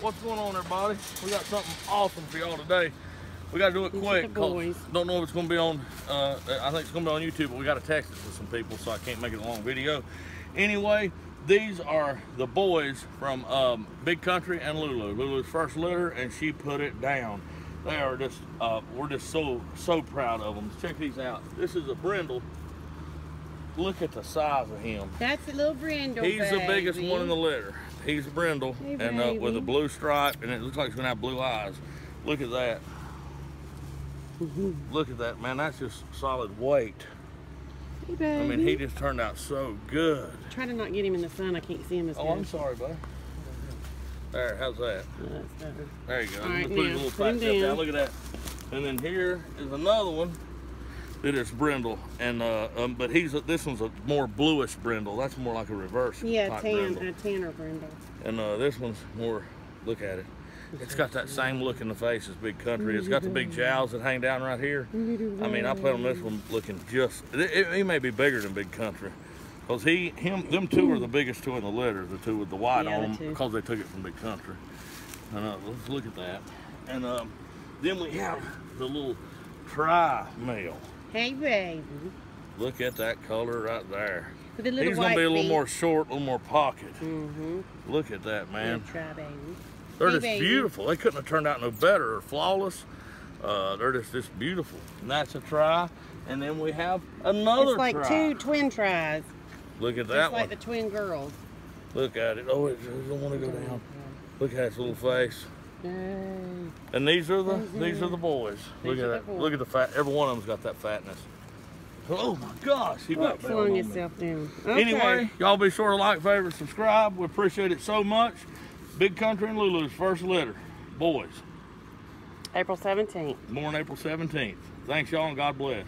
what's going on, everybody? We got something awesome for y'all today. We got to do it These quick. Don't know if it's going to be on. Uh, I think it's going to be on YouTube, but we got to text it to some people, so I can't make it a long video. Anyway, these are the boys from um, Big Country and Lulu. Lulu's first litter, and she put it down. They are just. Uh, we're just so so proud of them. Check these out. This is a brindle. Look at the size of him. That's a little brindle. He's the biggest one in the litter. He's a brindle, Hey, and uh, with a blue stripe, and it looks like he's gonna have blue eyes. Look at that. Look at that, man. That's just solid weight. Hey. I mean, he just turned out so good. Try to not get him in the sun. I can't see him as well. Oh, good. I'm sorry, bud. There, how's that? There you go. All right, put his little put him down. down. Look at that. And then here is another one that is brindle, and uh, um, but he's a, this one's a more bluish brindle. That's more like a reverse Yeah, tan, brindle. a tanner brindle. And uh, this one's more, look at it. It's got that same look in the face as Big Country. It's got the big jowls that hang down right here. I mean, I put on this one looking just, it, it, he may be bigger than Big Country. Because he, him, them two are the biggest two in the litter, the two with the white Yeah, on them, because they took it from Big Country. And uh, let's look at that. And um, then we have the little tri male. Hey, baby. Look at that color right there. With the little He's gonna be a little feet. more short, a little more pocket. Mm-hmm. Look at that, man. Try, baby. They're Hey, just baby. beautiful. They couldn't have turned out no better or flawless. Uh, they're just just beautiful. And that's a tri. And then we have another It's like try. two twin tris. Look at that Just like one. the twin girls. Look at it. Oh, it doesn't want to go down. Look at its little face. Yay. And these are the these are the boys. Look at that. the Look at the fat. Every one of them's got that fatness. Oh my gosh, he Look, about fell slung on himself down. Okay. Anyway, y'all be sure to like, favorite, subscribe. We appreciate it so much. Big Country and Lulu's first litter. Boys. April 17th. Born April 17th. Thanks, y'all, and God bless.